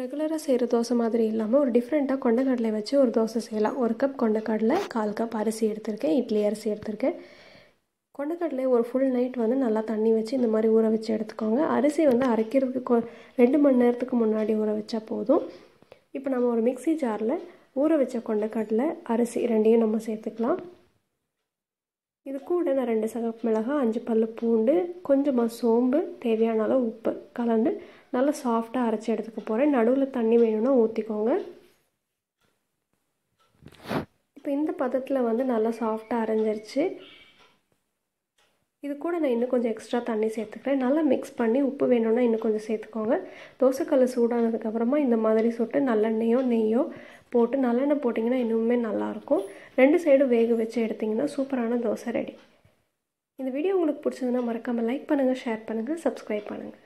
ரெகுலராக செய்கிற தோசை மாதிரி இல்லாமல் ஒரு டிஃப்ரெண்ட்டாக கொண்டக்கடலை வச்சு ஒரு தோசை செய்யலாம். ஒரு கப் கொண்டக்கடலை கால் கப் அரிசி எடுத்திருக்கேன் இட்லி அரிசி எடுத்திருக்கேன். கொண்டக்கடலை ஒரு ஃபுல் நைட் வந்து நல்லா தண்ணி வச்சு இந்த மாதிரி ஊற வச்சு எடுத்துக்கோங்க. அரிசி வந்து அரைக்கிறதுக்கு ரெண்டு மணி நேரத்துக்கு முன்னாடி ஊற வச்சா போதும். இப்போ நம்ம ஒரு மிக்சி ஜாரில் ஊற வச்ச கொண்டக்கடலை அரிசி ரெண்டையும் நம்ம சேர்த்துக்கலாம். இது கூட நான் ரெண்டு சகப்பு மிளகாய் அஞ்சு பல்லு பூண்டு கொஞ்சமாக சோம்பு தேவையான அளவு உப்பு கலந்து நல்லா சாஃப்டாக அரைச்சி எடுத்துக்க போகிறேன் நடுவில் தண்ணி வேணும்னா ஊற்றிக்கோங்க இப்போ இந்த பதத்தில் வந்து நல்லா சாஃப்டாக அரைஞ்சிருச்சு. இது கூட நான் இன்னும் கொஞ்சம் எக்ஸ்ட்ரா தண்ணி சேர்த்துக்கிறேன். நல்லா மிக்ஸ் பண்ணி உப்பு வேணும்னா இன்னும் கொஞ்சம் சேர்த்துக்கோங்க. தோசைக்கல் சூடானதுக்கப்புறமா இந்த மாதிரி சுட்டு நல்லெண்ணெயோ நெய்யோ போட்டு நல்லெண்ணெய் போட்டிங்கன்னா இன்னுமே நல்லாயிருக்கும். ரெண்டு சைடும் வேக வச்சு எடுத்திங்கன்னா சூப்பரான தோசை ரெடி இந்த வீடியோ உங்களுக்கு பிடிச்சதுன்னா மறக்காமல் லைக் பண்ணுங்கள் ஷேர் பண்ணுங்கள் சப்ஸ்கிரைப் பண்ணுங்கள்